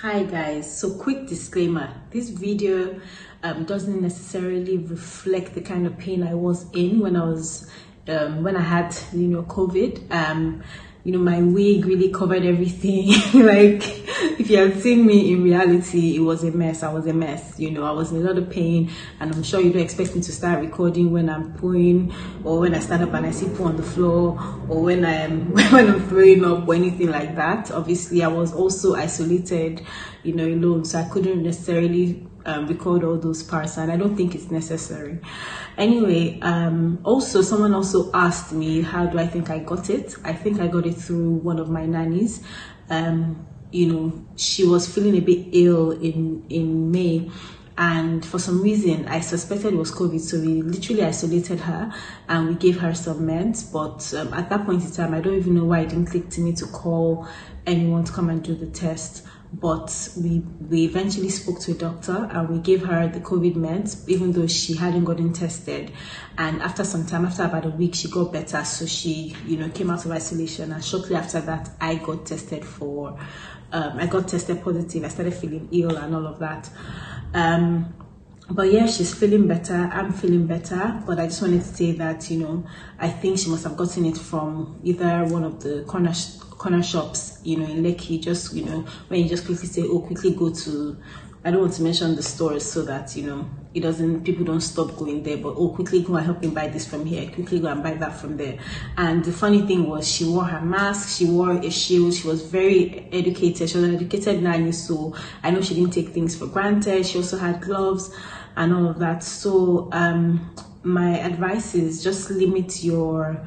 hi guys. So quick disclaimer. This video um, doesn't necessarily reflect the kind of pain i was in when i was um, when i had you know covid. Um, you know my wig really covered everything. Like if you had seen me in reality it was a mess. I was a mess you know. I was in a lot of pain and i'm sure you don't expect me to start recording when i'm pooing or when i stand up and i see poo on the floor or when i'm when i'm throwing up or anything like that. Obviously i was also isolated you know alone so i couldn't necessarily um, record all those parts and i don't think it's necessary. Anyway um, also someone also asked me how do i think i got it? I think i got it through one of my nannies. Um, you know she was feeling a bit ill in in may and for some reason i suspected it was covid so we literally isolated her and we gave her some meds but um, at that point in time i don't even know why it didn't click to me to call anyone to come and do the test but we we eventually spoke to a doctor and we gave her the covid meds even though she hadn't gotten tested. And after some time after about a week she got better. So she you know came out of isolation. And shortly after that i got tested for um, i got tested positive. I started feeling ill and all of that. Um, but yeah she's feeling better. I'm feeling better. But i just wanted to say that you know i think she must have gotten it from either one of the corner corner shops, you know, in Lekki, just, you know, when you just quickly say, oh, quickly go to, I don't want to mention the stores so that, you know, it doesn't, people don't stop going there, but oh, quickly go and help me buy this from here, quickly go and buy that from there. And the funny thing was she wore her mask, she wore a shield, she was very educated, she was an educated nanny, so I know she didn't take things for granted. She also had gloves and all of that. So um, my advice is just limit your,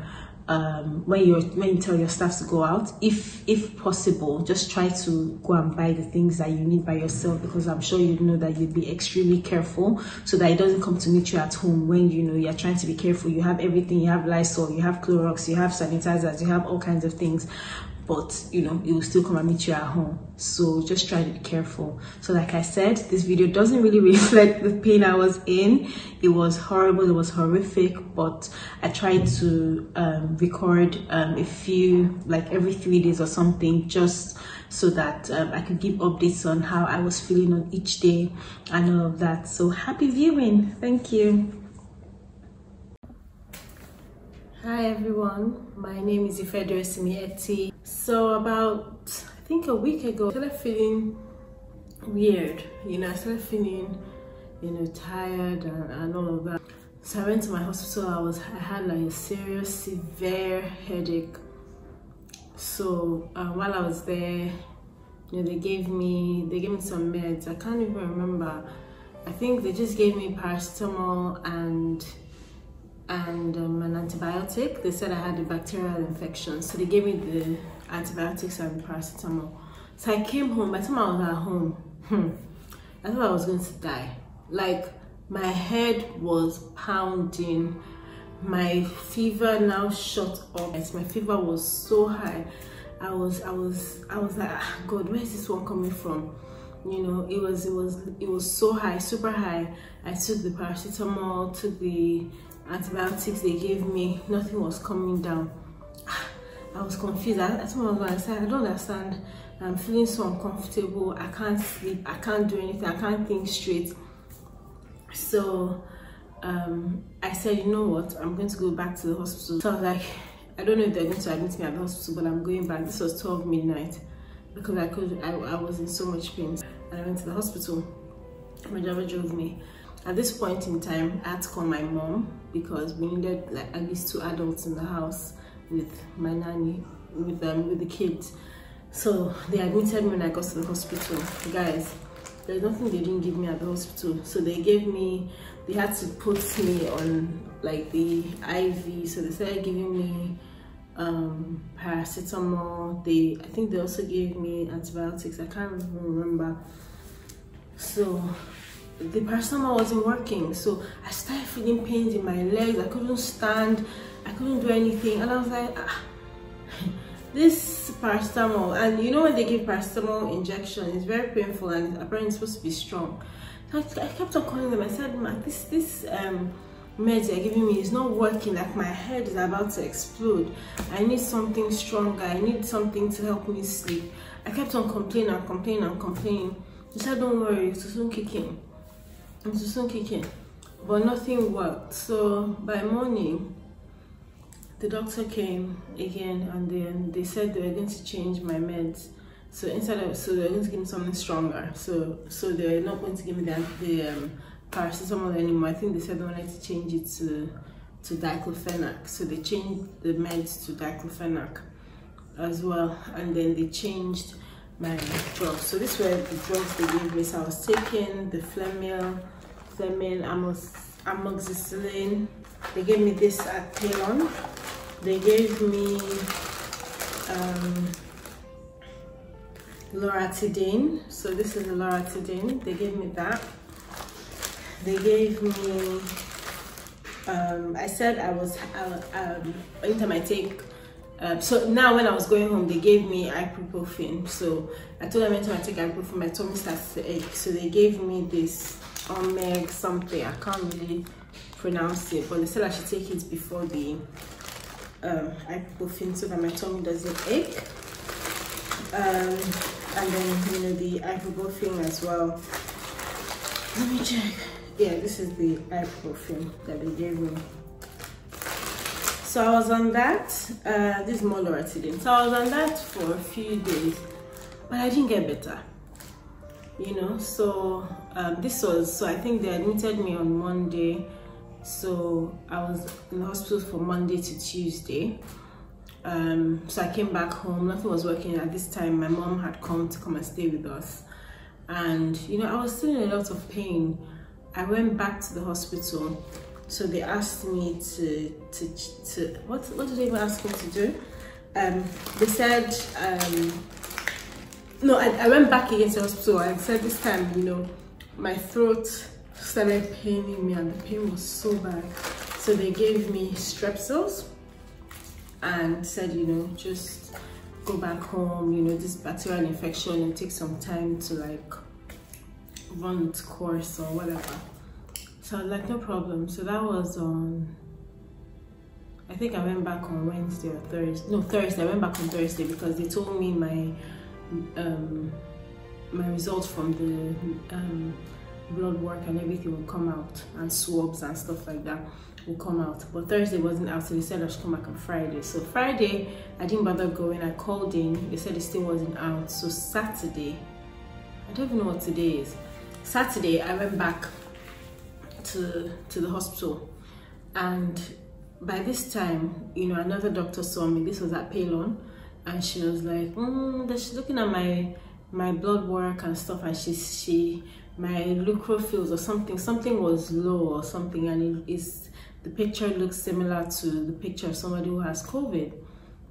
um, when you when you tell your staff to go out, if if possible, just try to go and buy the things that you need by yourself because I'm sure you know that you'd be extremely careful so that it doesn't come to meet you at home when you know you're trying to be careful. You have everything, you have Lysol, you have Clorox, you have sanitizers, you have all kinds of things but you know it will still come and meet you at home. So just try to be careful. So like i said this video doesn't really reflect the pain i was in. It was horrible. It was horrific but i tried to um, record um, a few like every three days or something just so that um, i could give updates on how i was feeling on each day and all of that. So happy viewing. Thank you Hi everyone, my name is Ife Durosinmi-Etti. So about, I think a week ago, I started feeling weird. You know, I started feeling, you know, tired and, and all of that. So I went to my hospital, I was, I had like a serious, severe headache. So uh, while I was there, you know, they gave me, they gave me some meds. I can't even remember. I think they just gave me paracetamol and and um, an antibiotic. They said I had a bacterial infection, so they gave me the antibiotics and paracetamol. So I came home. By the time I was at home, hmm, I thought I was going to die. Like my head was pounding. My fever now shot up. My fever was so high. I was, I was, I was like, ah, God, where is this one coming from? You know, it was, it was, it was so high, super high. I took the paracetamol, took the antibiotics they gave me, nothing was coming down. I was confused. I, I told my husband, I said, I don't understand. I'm feeling so uncomfortable. I can't sleep. I can't do anything. I can't think straight. So um, I said, you know what? I'm going to go back to the hospital. So I was like, I don't know if they're going to admit me at the hospital, but I'm going back. This was 12 midnight because I could. I, I was in so much pain. And I went to the hospital. My driver drove me. At this point in time, I had to call my mom because we needed like at least two adults in the house with my nanny, with them, with the kids. So they admitted me when I got to the hospital. Guys, there's nothing they didn't give me at the hospital. So they gave me, they had to put me on like the IV. So they started giving me um, paracetamol. They, I think they also gave me antibiotics. I can't even remember. So the paracetamol wasn't working so i started feeling pains in my legs. I couldn't stand i couldn't do anything. And i was like ah, this paracetamol and you know when they give paracetamol injection it's very painful and apparently it's supposed to be strong. So I, I kept on calling them. I said this this um meds they're giving me is not working. Like my head is about to explode. I need something stronger. I need something to help me sleep. I kept on complaining and complaining and complaining. He said, don't worry, it's soon kicking. It's soon kicking. But nothing worked. So by morning, the doctor came again and then they said they were going to change my meds. So instead of, so they were going to give me something stronger. So so they're not going to give me the, the um, paracetamol anymore. I think they said they wanted to change it to to diclofenac. So they changed the meds to diclofenac as well. And then they changed my drugs. So these were the drugs they gave me. So I was taking the Flemil, Flemil, amoxicillin. They gave me this at Paelon. They gave me um, loratadine. So this is the loratadine. They gave me that. They gave me um, I said I was, uh, um, anytime I take, uh, so now when I was going home, they gave me ibuprofen. So I told them anytime I take ibuprofen, my tummy starts to ache. So they gave me this Omeg something, I can't really pronounce it, but they said I should take it before the um, ibuprofen so that my tummy doesn't ache. Um, and then, you know, the ibuprofen as well. Let me check yeah this is the ibuprofen that they gave me so i was on that uh this is more loratadine so i was on that for a few days but i didn't get better you know? So um, this was so i think they admitted me on monday. So i was in the hospital for monday to tuesday. Um, so i came back home nothing was working. At this time my mom had come to come and stay with us. And you know i was still in a lot of pain. I went back to the hospital. So they asked me to, to, to what, what did they even ask me to do? Um, they said, um, no, I, I went back again to the hospital and said this time, you know, my throat started paining me and the pain was so bad. So they gave me strepsils and said, you know, just go back home, you know, this bacterial infection and take some time to like run its course or whatever. So like no problem. So that was on I think I went back on Wednesday or Thursday. No, Thursday. I went back on Thursday because they told me my um my results from the um blood work and everything will come out and swabs and stuff like that will come out but thursday wasn't out so they said i should come back on friday so friday i didn't bother going i called in they said it still wasn't out so saturday i don't even know what today is Saturday, I went back to to the hospital, and by this time, you know, another doctor saw me. This was at Paelon, and she was like, mm, she's looking at my my blood work and stuff, and she she my neutrophils or something something was low or something, and it is the picture looks similar to the picture of somebody who has COVID.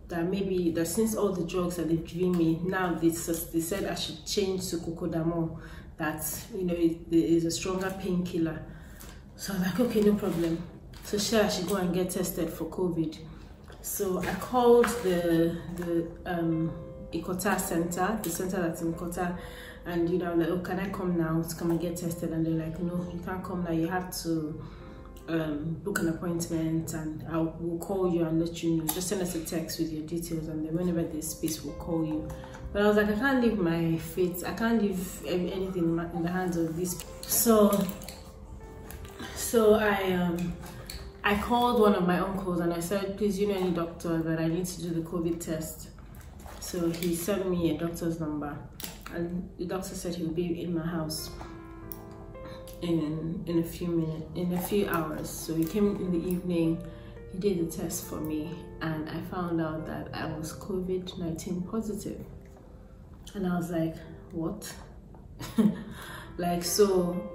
That maybe that since all the drugs that they've given me now they, they said I should change to cocodamol that you know it, it is a stronger painkiller so I'm like okay no problem so sure I should go and get tested for COVID so I called the the um Ikota center the center that's in Ikota and you know like oh can I come now to come and get tested and they're like no you can't come now you have to um, book an appointment and I will call you and let you know. Just send us a text with your details and then whenever there's space, we'll call you. But I was like, I can't leave my fate. I can't leave anything in the hands of this. So, so I um, I called one of my uncles and I said, please, you know any doctor that I need to do the COVID test. So he sent me a doctor's number and the doctor said he would be in my house in in a few minutes in a few hours. So he came in the evening he did the test for me and i found out that i was covid-19 positive. And i was like what? Like so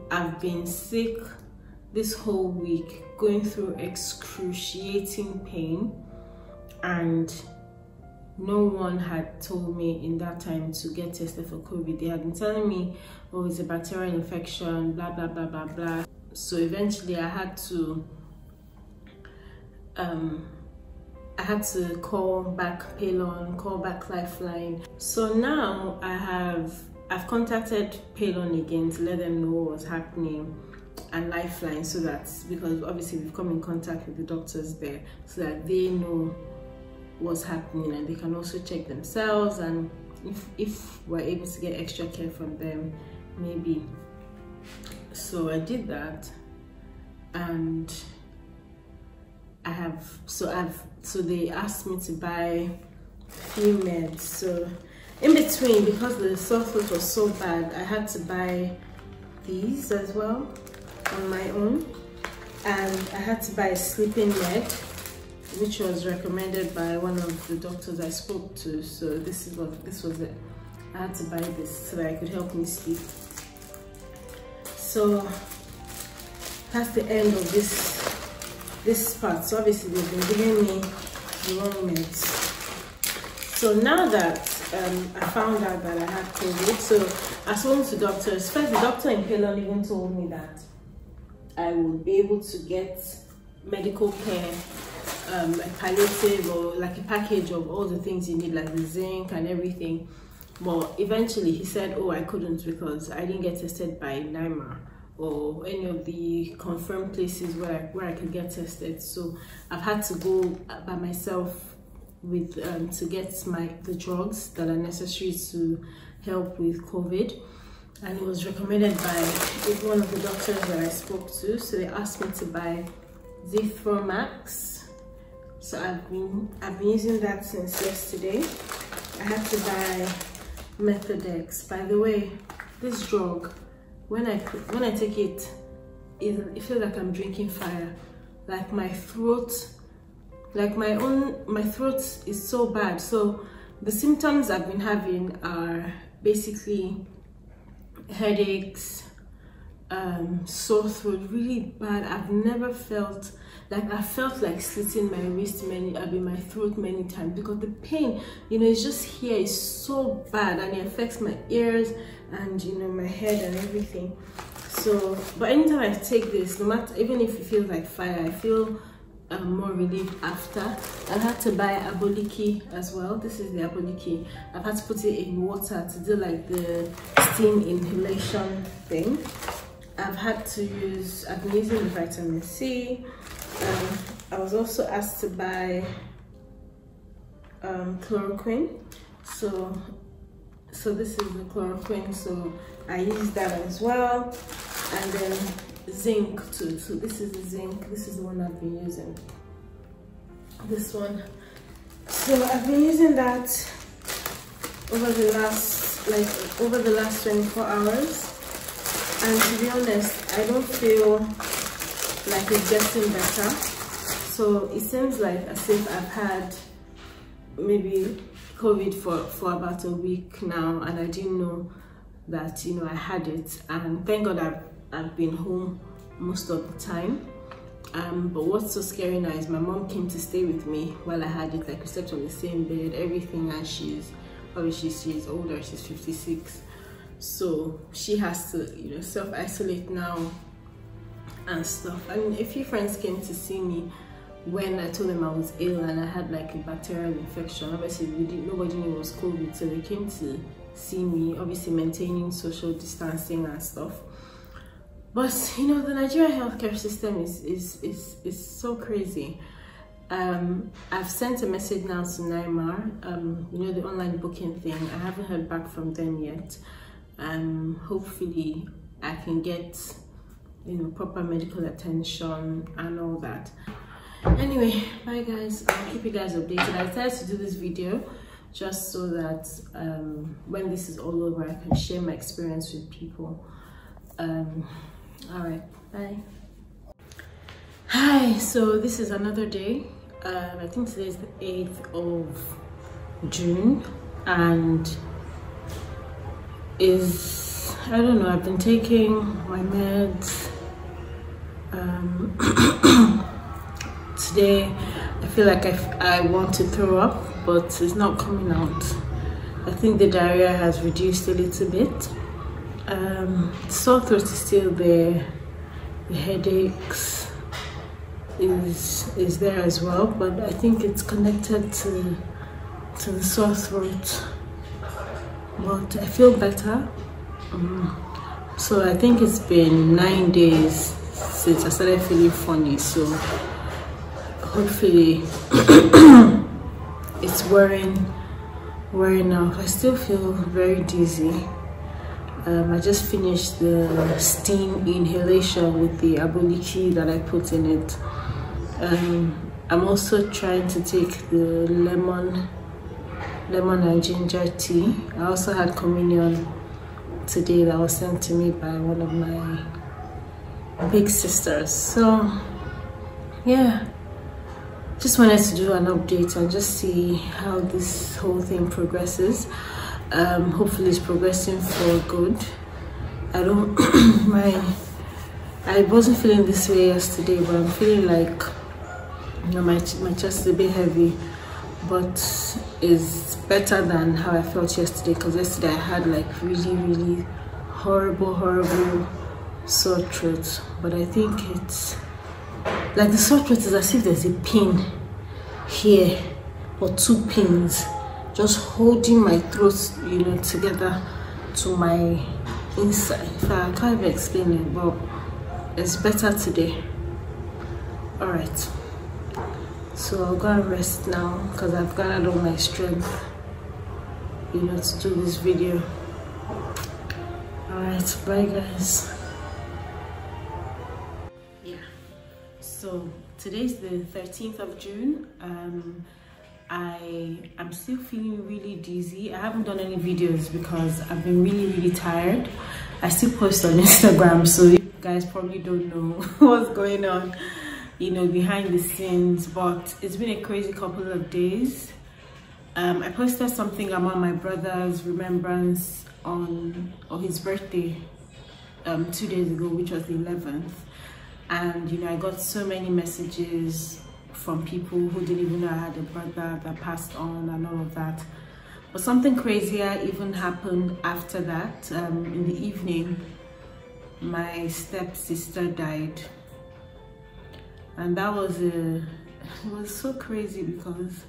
i've been sick this whole week going through excruciating pain and no one had told me in that time to get tested for COVID. They had been telling me, oh, it's a bacterial infection, blah, blah, blah, blah, blah. So eventually I had to, um, I had to call back Paelon, call back Lifeline. So now I have, I've contacted Paelon again to let them know what's happening and Lifeline so that, because obviously we've come in contact with the doctors there so that they know what's happening and they can also check themselves. And if if we're able to get extra care from them maybe. So i did that. And i have so i've so they asked me to buy few meds. So in between because the sore throat was so bad i had to buy these as well on my own and i had to buy a sleeping med which was recommended by one of the doctors i spoke to so this is what this was it. I had to buy this so that it could help me sleep. So that's the end of this this part so obviously they've been giving me the wrong meds. So now that um, I found out that I had COVID, so I spoke to doctors. First, the doctor in Paelon even told me that I would be able to get medical care, um, a palliative or like a package of all the things you need, like the zinc and everything. But eventually he said, oh, I couldn't because I didn't get tested by NIMR or any of the confirmed places where I, where I could get tested. So I've had to go by myself with um, to get my the drugs that are necessary to help with COVID. And it was recommended by one of the doctors that I spoke to. So they asked me to buy Zithromax. So I've been I've been using that since yesterday. I had to buy Methodex. By the way, this drug, when I when I take it, it, it feels like I'm drinking fire. Like my throat like my own my throat is so bad so the symptoms i've been having are basically headaches um sore throat really bad. I've never felt like i felt like slitting my wrist many i mean my throat many times because the pain you know it's just here is so bad and it affects my ears and you know my head and everything. So but anytime i take this no matter even if it feels like fire i feel um, more relief after. I had to buy Aboniki as well. This is the Aboniki. I've had to put it in water to do like the steam inhalation thing. I've had to use, I've been using the vitamin C. Um, I was also asked to buy um, chloroquine. So, so this is the chloroquine. So I use that as well. And then zinc too so this is the zinc this is the one i've been using. This one. So i've been using that over the last like over the last 24 hours. And to be honest i don't feel like it's getting better. So it seems like as if i've had maybe covid for for about a week now and i didn't know that you know i had it. And thank god i've I've been home most of the time. Um, but what's so scary now is my mom came to stay with me while I had it. Like we slept on the same bed, everything. And she's obviously she's older. She's 56, so she has to you know self isolate now and stuff. And a few friends came to see me when I told them I was ill and I had like a bacterial infection. Obviously, we didn't, nobody knew it was COVID, so they came to see me. Obviously, maintaining social distancing and stuff but you know the Nigerian healthcare system is is is, is so crazy um, I've sent a message now to NIMR, um, you know, the online booking thing. I haven't heard back from them yet. Um, hopefully I can get, you know, proper medical attention and all that. Anyway, bye guys. I'll keep you guys updated. I decided to do this video just so that um, when this is all over, I can share my experience with people. All right bye. Hi so this is another day. Um, i think today is the 8th of june and is i don't know i've been taking my meds um, today. I feel like I, I want to throw up but it's not coming out. I think the diarrhea has reduced a little bit um, sore throat is still there the headaches is is there as well but I think it's connected to to the sore throat but I feel better um, so I think it's been nine days since I started feeling funny so hopefully it's wearing wearing off. I still feel very dizzy. Um, I just finished the steam inhalation with the Aboniki that I put in it. Um, I'm also trying to take the lemon, lemon and ginger tea. I also had communion today that was sent to me by one of my big sisters. So, yeah, just wanted to do an update and just see how this whole thing progresses um, hopefully it's progressing for good. I don't my i wasn't feeling this way yesterday but i'm feeling like you know my, my chest is a bit heavy but it's better than how i felt yesterday because yesterday i had like really really horrible horrible sore throat. But i think it's like the sore throat is as if there's a pin here or two pins just holding my throat you know together to my inside. I can't even explain it but it's better today. All right so i'll go and rest now because i've gathered all my strength you know to do this video. All right bye guys. Yeah. so today's the 13th of June. Um, I am still feeling really dizzy. I haven't done any videos because I've been really really tired. I still post on Instagram so you guys probably don't know what's going on you know behind the scenes but it's been a crazy couple of days. Um, I posted something about my brother's remembrance on on his birthday um, two days ago which was the 11th and you know i got so many messages from people who didn't even know i had a brother that passed on and all of that. But something crazier even happened after that. Um, in the evening my stepsister died. And that was a it was so crazy because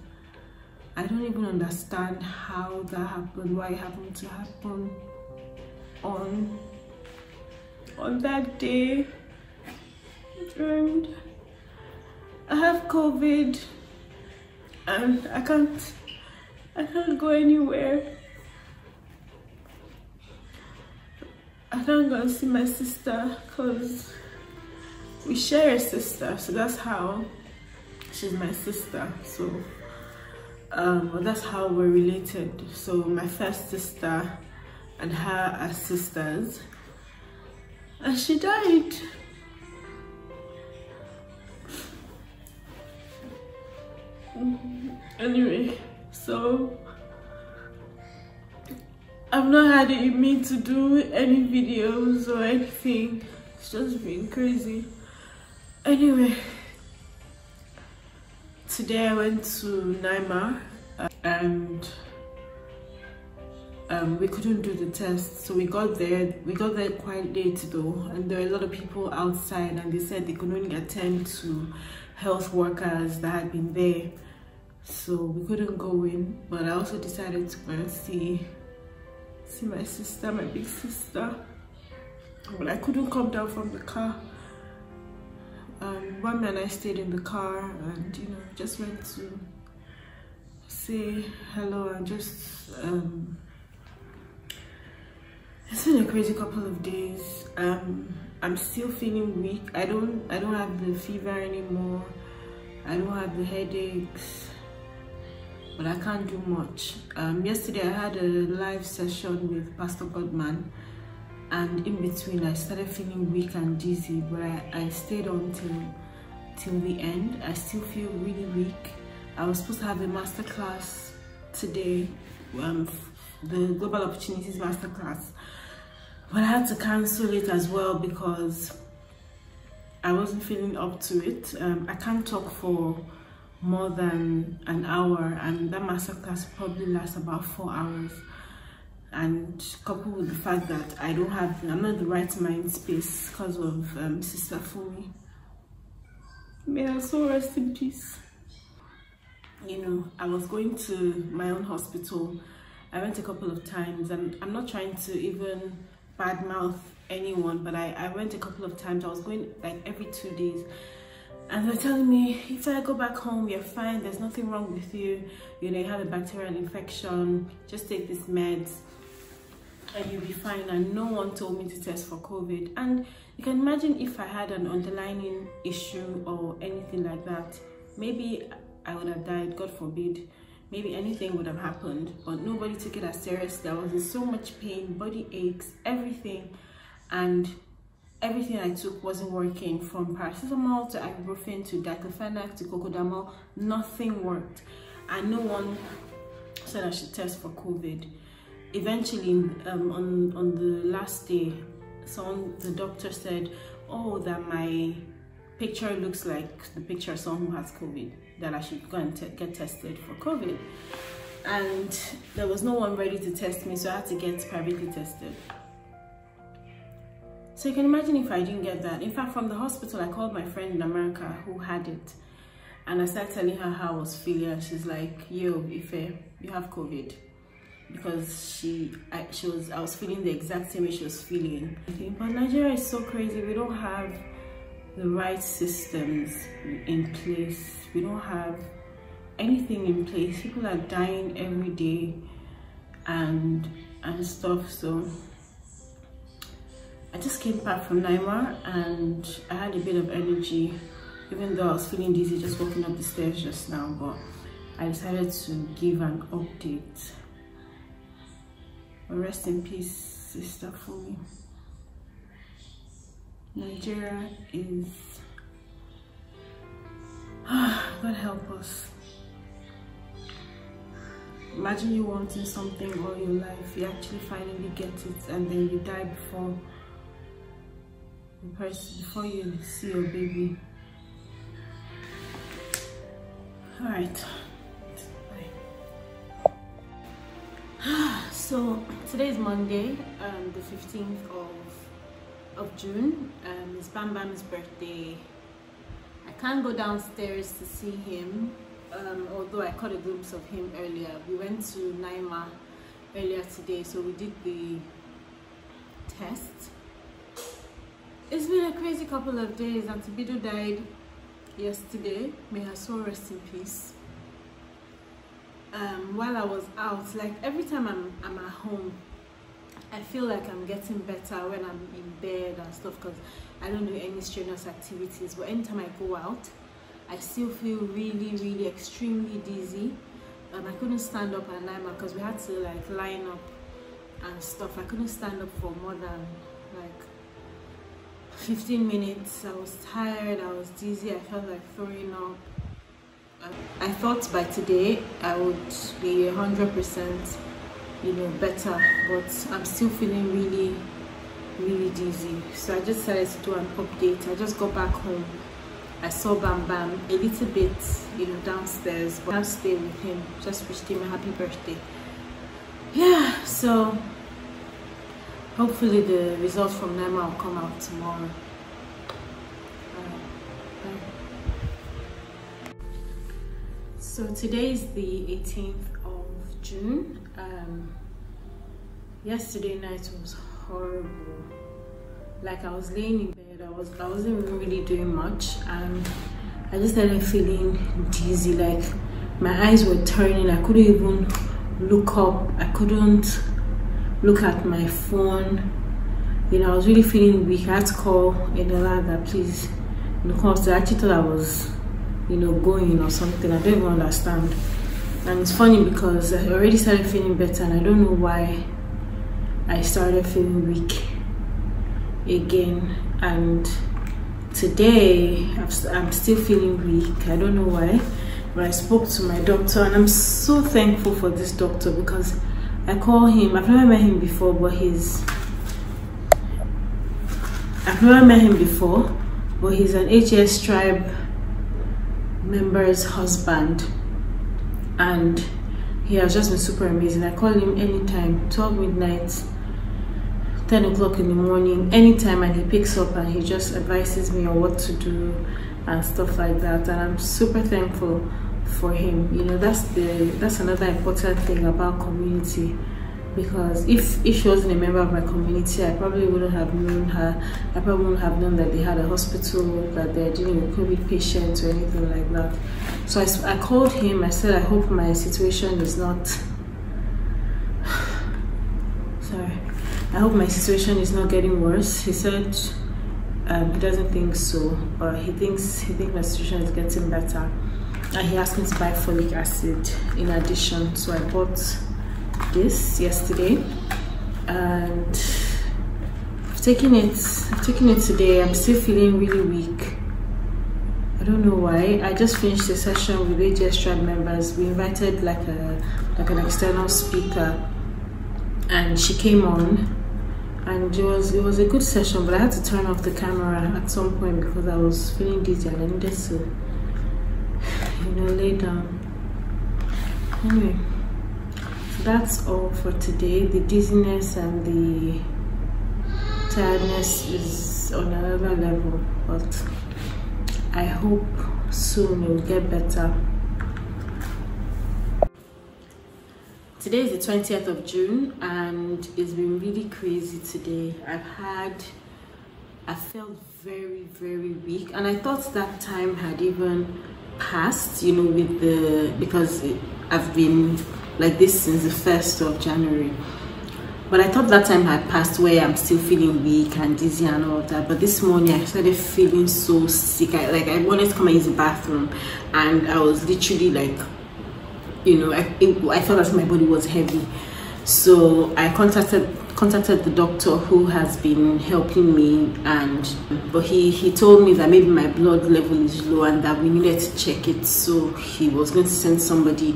i don't even understand how that happened why it happened to happen on on that day. And I have COVID and I can't I can't go anywhere. I can't go and see my sister because we share a sister, so that's how she's my sister. So um, that's how we're related. So my first sister and her are sisters, and she died. Anyway so I've not had it in me to do any videos or anything. It's just been crazy. Anyway today I went to NIMR and um, we couldn't do the test. So we got there we got there quite late though and there were a lot of people outside and they said they could only attend to health workers that had been there so we couldn't go in but i also decided to go and see see my sister my big sister. But i couldn't come down from the car. Um one man i stayed in the car and you know just went to say hello and just um it's been a crazy couple of days. Um i'm still feeling weak. I don't i don't have the fever anymore. I don't have the headaches but I can't do much. Um, yesterday I had a live session with Pastor Godman and in between I started feeling weak and dizzy but I, I stayed on till, till the end. I still feel really weak. I was supposed to have a masterclass today, um, the Global Opportunities Masterclass, but I had to cancel it as well because I wasn't feeling up to it. Um, I can't talk for more than an hour and that masterclass probably lasts about four hours and coupled with the fact that I don't have I'm not the right mind space because of um, Sister Fumi. May her soul rest in peace. You know, I was going to my own hospital. I went a couple of times and I'm not trying to even badmouth anyone, but I, I went a couple of times. I was going like every two days and they're telling me if I go back home, you're fine, there's nothing wrong with you, you know, you have a bacterial infection, just take these meds and you'll be fine. And no one told me to test for COVID. And you can imagine if I had an underlying issue or anything like that, maybe I would have died, God forbid. Maybe anything would have happened, but nobody took it as seriously. I was in so much pain, body aches, everything. And everything I took wasn't working from paracetamol to ibuprofen to diclofenac to cocodamol nothing worked. And no one said I should test for COVID. Eventually um, on on the last day someone the doctor said oh that my picture looks like the picture of someone who has COVID that I should go and get tested for COVID. And there was no one ready to test me so I had to get privately tested so you can imagine if I didn't get that. In fact, from the hospital, I called my friend in America who had it. And I started telling her how I was feeling. And she's like, yo, Ife, you have COVID. Because she, I, she was, I was feeling the exact same way she was feeling. But Nigeria is so crazy. We don't have the right systems in place. We don't have anything in place. People are dying every day and and stuff. So I just came back from NIMR and I had a bit of energy. Even though I was feeling dizzy just walking up the stairs just now but I decided to give an update. Rest in peace sister Fumi Nigeria is ah, God help us. Imagine you wanting something all your life you actually finally get it and then you die before before you see your baby. All right. So today is monday um the 15th of of june. Um it's bam bam's birthday. I can't go downstairs to see him um although i caught a glimpse of him earlier. We went to NIMR earlier today so we did the test it's been a crazy couple of days. Auntie Bido died yesterday. May her soul rest in peace. Um, while I was out, like every time I'm, I'm at home, I feel like I'm getting better when I'm in bed and stuff because I don't do any strenuous activities. But anytime I go out, I still feel really, really extremely dizzy. Um, I couldn't stand up at night because we had to like line up and stuff. I couldn't stand up for more than 15 minutes i was tired i was dizzy i felt like throwing up. I thought by today i would be 100 percent you know better but i'm still feeling really really dizzy. So i just decided to do an update. I just got back home. I saw bam bam a little bit you know downstairs but i'll stay with him. Just wished him a happy birthday. Yeah so hopefully the results from NIMR will come out tomorrow. So today is the 18th of June. Um, yesterday night was horrible. Like I was laying in bed, I was I wasn't really doing much, and I just started feeling dizzy. Like my eyes were turning. I couldn't even look up. I couldn't look at my phone. You know i was really feeling weak. I had to call Enola that please you know cause i actually thought i was you know going or something. I don't even understand. And it's funny because i already started feeling better and i don't know why i started feeling weak again. And today i'm still feeling weak. I don't know why but i spoke to my doctor and i'm so thankful for this doctor because I call him, I've never met him before, but he's, I've never met him before, but he's an AGS tribe member's husband. And he has just been super amazing. I call him anytime, 12 midnight, 10 o'clock in the morning, anytime, and he picks up and he just advises me on what to do and stuff like that. And I'm super thankful for him. You know that's the that's another important thing about community. Because if if she wasn't a member of my community i probably wouldn't have known her. I probably wouldn't have known that they had a hospital that they're dealing with covid patients or anything like that. So i, I called him. I said i hope my situation is not sorry. I hope my situation is not getting worse. He said um, he doesn't think so but he thinks he thinks my situation is getting better and he asked me to buy folic acid in addition so i bought this yesterday. And I've taken it I've taken it today. I'm still feeling really weak. I don't know why. I just finished a session with AGS tribe members. We invited like a like an external speaker. And she came on. And it was it was a good session but I had to turn off the camera at some point because I was feeling dizzy and I needed to you know lay down. Anyway that's all for today. The dizziness and the tiredness is on another level but i hope soon it will get better. Today is the 20th of june and it's been really crazy today. I've had i felt very very weak and i thought that time had even passed you know with the because i've been like this since the 1st of January. But I thought that time had passed where I'm still feeling weak and dizzy and all that. But this morning I started feeling so sick. I like I wanted to come and use the bathroom and I was literally like, you know, I, it, I felt as my body was heavy. So I contacted contacted the doctor who has been helping me and but he he told me that maybe my blood level is low and that we needed to check it so he was going to send somebody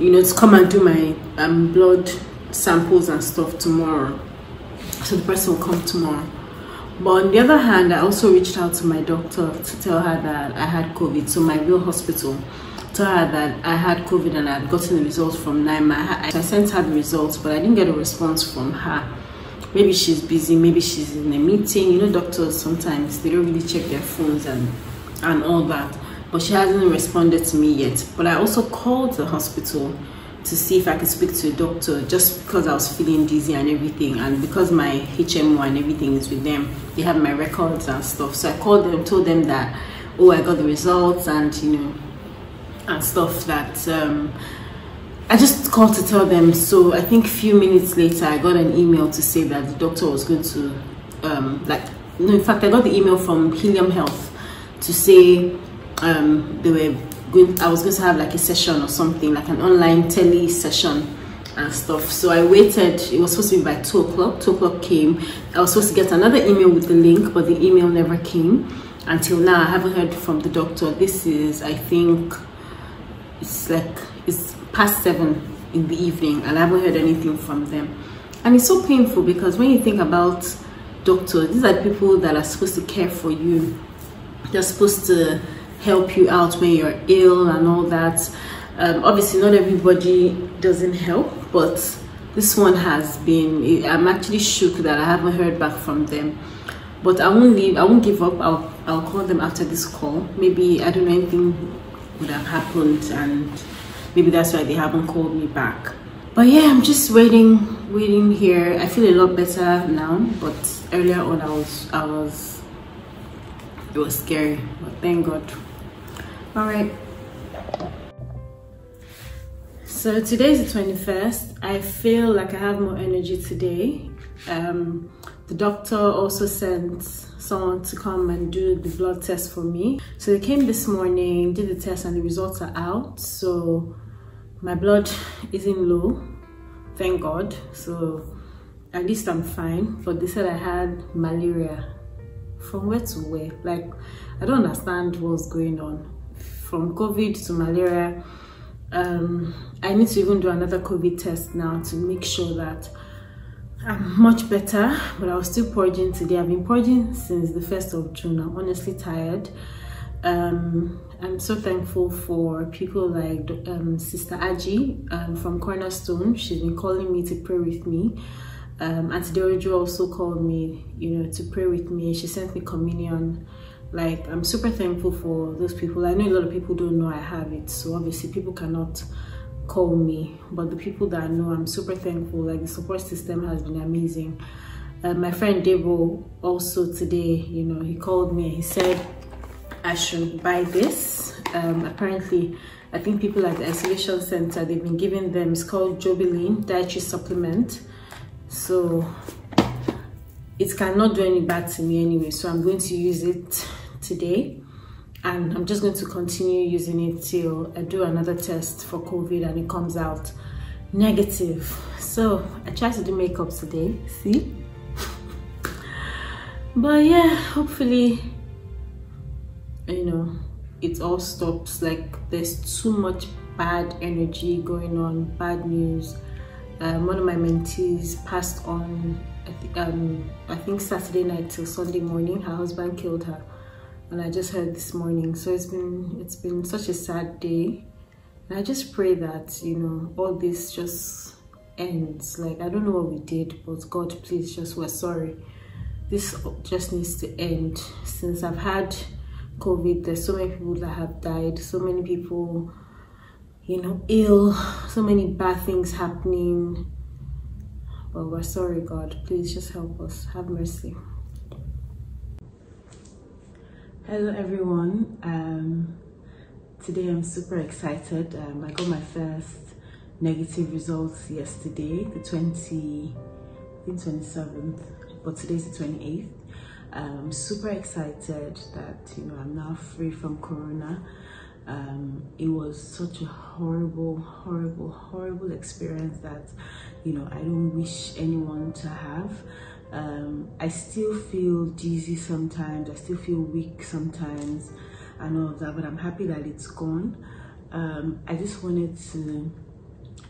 you know, to come and do my um, blood samples and stuff tomorrow. So the person will come tomorrow. But on the other hand, I also reached out to my doctor to tell her that I had COVID. So my real hospital, tell her that I had COVID and I had gotten the results from NIMR. I sent her the results, but I didn't get a response from her. Maybe she's busy, maybe she's in a meeting. You know, doctors sometimes they don't really check their phones and and all that but she hasn't responded to me yet. But I also called the hospital to see if I could speak to a doctor just because I was feeling dizzy and everything and because my HMO and everything is with them they have my records and stuff so I called them told them that oh I got the results and you know and stuff that um, I just called to tell them so I think a few minutes later I got an email to say that the doctor was going to um, like no in fact I got the email from Helium Health to say um, they were going, I was going to have like a session or something, like an online tele session and stuff. So I waited, it was supposed to be by 2 o'clock, 2 o'clock came. I was supposed to get another email with the link, but the email never came. Until now, I haven't heard from the doctor. This is, I think, it's like, it's past 7 in the evening and I haven't heard anything from them. And it's so painful because when you think about doctors, these are people that are supposed to care for you. They're supposed to help you out when you're ill and all that. Um, obviously, not everybody doesn't help, but this one has been. I'm actually shook that I haven't heard back from them. But I won't leave. I won't give up. I'll I'll call them after this call. Maybe I don't know anything would have happened, and maybe that's why they haven't called me back. But yeah, I'm just waiting, waiting here. I feel a lot better now, but earlier on I was I was it was scary. But thank God all right so today is the 21st i feel like i have more energy today um, the doctor also sent someone to come and do the blood test for me. So they came this morning did the test and the results are out. So my blood isn't low thank god. So at least i'm fine. But they said i had malaria. From where to where? Like i don't understand what's going on. From COVID to malaria. Um, I need to even do another COVID test now to make sure that I'm much better, but I was still purging today. I've been purging since the 1st of June. I'm honestly tired. Um, I'm so thankful for people like um, Sister Aji um, from Cornerstone. She's been calling me to pray with me. Um, Auntie Derojo also called me, you know, to pray with me. She sent me communion like i'm super thankful for those people i know a lot of people don't know i have it so obviously people cannot call me, but the people that I know, I'm super thankful. Like the support system has been amazing. Uh, my friend Debo also today, you know, he called me. He said I should buy this. Um, apparently, I think people at the isolation center they've been giving them. It's called Jobelyn dietary supplement. So it cannot do any bad to me anyway. So I'm going to use it today and I'm just going to continue using it till I do another test for COVID and it comes out negative. So I tried to do makeup today, see? but yeah, hopefully, you know, it all stops. Like there's too much bad energy going on, bad news. Um, one of my mentees passed on, I, th um, I think Saturday night till Sunday morning. Her husband killed her and I just heard this morning. So it's been it's been such a sad day. And I just pray that, you know, all this just ends. Like I don't know what we did, but God please just we're sorry. This just needs to end. Since I've had COVID, there's so many people that have died, so many people, you know, ill, so many bad things happening. But we're sorry, God. Please just help us. Have mercy. Hello everyone. Um, today I'm super excited. Um, I got my first negative results yesterday, the 20, I think 27th, but today's the 28th. Um, I'm super excited that you know I'm now free from corona. Um, it was such a horrible, horrible, horrible experience that you know I don't wish anyone to have. Um, I still feel dizzy sometimes, I still feel weak sometimes and all of that, but I'm happy that it's gone. Um, I just wanted to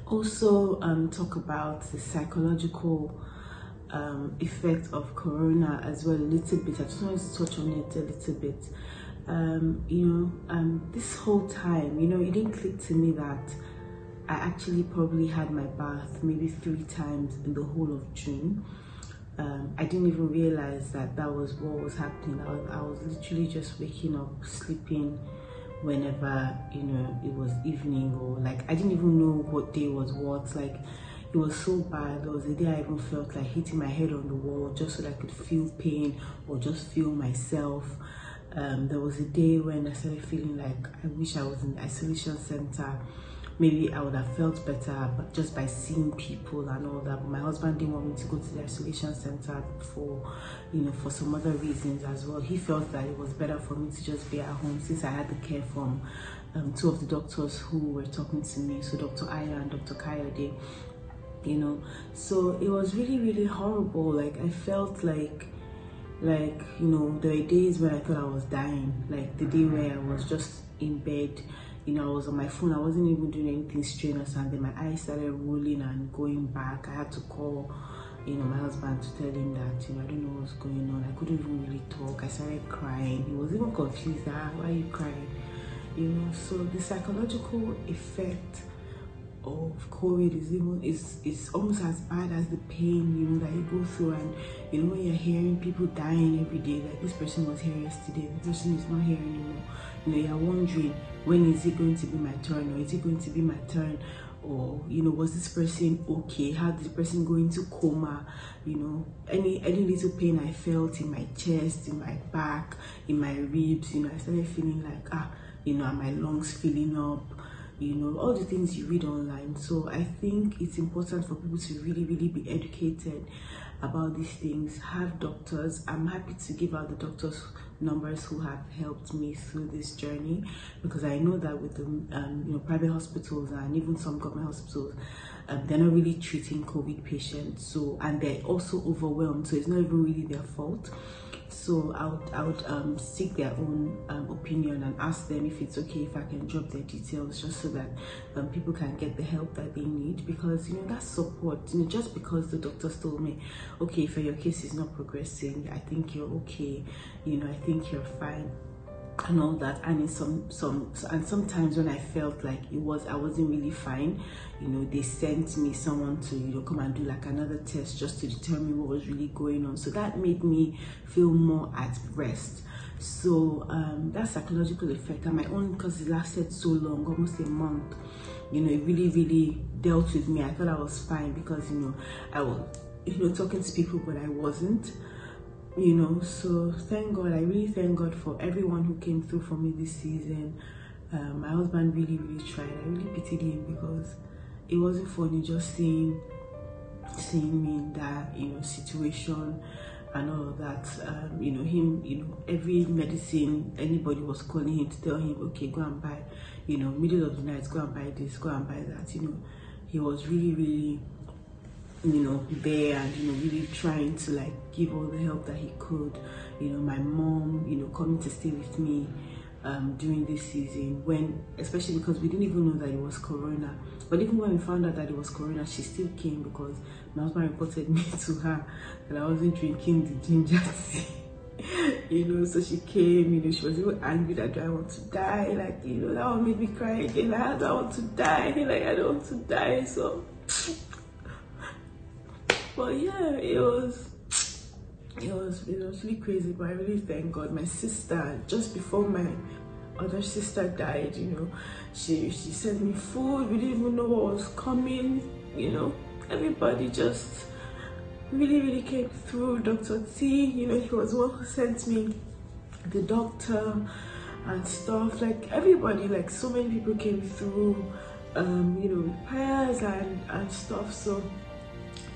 also um, talk about the psychological um, effect of corona as well a little bit. I just wanted to touch on it a little bit. Um, you know, um, this whole time, you know, it didn't click to me that I actually probably had my bath maybe three times in the whole of June um, I didn't even realize that that was what was happening. I was, I was literally just waking up, sleeping whenever, you know, it was evening or like, I didn't even know what day was what. Like, it was so bad. There was a day I even felt like hitting my head on the wall just so that I could feel pain or just feel myself. Um, there was a day when I started feeling like I wish I was in the isolation center maybe I would have felt better just by seeing people and all that. But my husband didn't want me to go to the isolation center for, you know, for some other reasons as well. He felt that it was better for me to just be at home since I had the care from um, two of the doctors who were talking to me. So Dr. Aya and Dr. Kayode, you know. So it was really, really horrible. Like I felt like like you know there were days when i thought i was dying like the day where i was just in bed you know, I was on my phone, I wasn't even doing anything strenuous, and then my eyes started rolling and going back. I had to call, you know, my husband to tell him that, you know, I don't know what's going on. I couldn't even really talk. I started crying. He was even confused. Ah, why are you crying? You know, so the psychological effect of COVID is even is is almost as bad as the pain you know that you go through and you know when you're hearing people dying every day like this person was here yesterday this person is not here anymore you know you're wondering when is it going to be my turn or is it going to be my turn? Or you know was this person okay? How did the person go into coma? You know any any little pain i felt in my chest in my back in my ribs you know i started feeling like ah you know are my lungs filling up? You know all the things you read online. So i think it's important for people to really really be educated about these things. Have doctors. I'm happy to give out the doctors numbers who have helped me through this journey because i know that with the um, you know private hospitals and even some government hospitals um, they're not really treating covid patients so and they're also overwhelmed so it's not even really their fault so I would, I would um, seek their own um, opinion and ask them if it's okay if I can drop their details just so that um, people can get the help that they need because you know that's support you know just because the doctors told me okay for your case is not progressing I think you're okay. You know I think you're fine and all that. And in some some and sometimes when i felt like it was i wasn't really fine you know they sent me someone to you know come and do like another test just to determine what was really going on. So that made me feel more at rest. So um that psychological effect and my own because it lasted so long almost a month you know it really really dealt with me. I thought i was fine because you know i was you know talking to people but i wasn't you know so thank god i really thank god for everyone who came through for me this season. Um, my husband really really tried. I really pitied him because it wasn't funny just seeing seeing me in that you know situation and all of that. Um, you know him you know every medicine anybody was calling him to tell him okay go and buy you know middle of the night go and buy this go and buy that you know. He was really really you know there and you know really trying to like give all the help that he could. You know my mom you know coming to stay with me um, during this season when especially because we didn't even know that it was corona. But even when we found out that it was corona she still came because my husband reported me to her that i wasn't drinking the ginger tea. You know so she came you know she was even angry that i want to die? Like you know that one made me cry again. I don't want to die? Like i don't want to die. So but yeah, it was it was it was really crazy. But I really thank God. My sister, just before my other sister died, you know, she she sent me food. We didn't even know what was coming. You know, everybody just really really came through. Dr. T, you know, he was one who sent me the doctor and stuff. Like everybody, like so many people came through. Um, you know, prayers and and stuff. So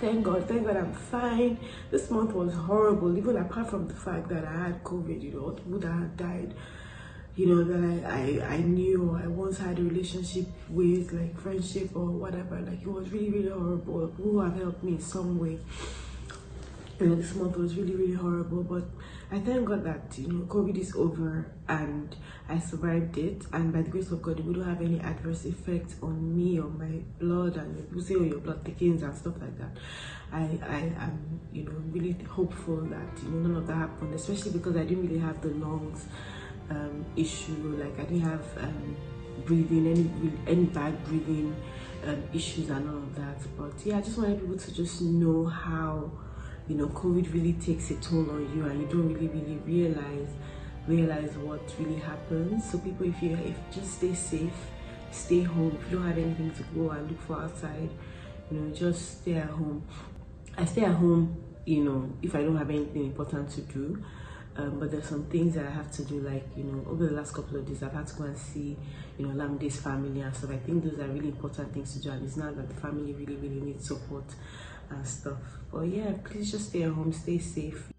thank god thank god i'm fine. This month was horrible even apart from the fact that i had covid you know people that died you know that I, I i knew i once had a relationship with like friendship or whatever. Like it was really really horrible. Who have helped me in some way you know this month was really really horrible but i thank god that you know covid is over and i survived it. And by the grace of god it wouldn't have any adverse effect on me or my blood and people say oh your blood thickens and stuff like that. I i am you know really hopeful that you know none of that happened especially because i didn't really have the lungs um, issue. Like i didn't have um, breathing any any bad breathing um, issues and all of that. But yeah i just wanted people to just know how you know covid really takes a toll on you and you don't really really realize realize what really happens. So people if you if just stay safe stay home if you don't have anything to go and look for outside you know just stay at home. I stay at home you know if i don't have anything important to do. Um, but there's some things that I have to do, like you know, over the last couple of days, I've had to go and see, you know, Lamde's family and stuff. I think those are really important things to do, and it's not that the family really, really needs support and stuff. But yeah, please just stay at home, stay safe.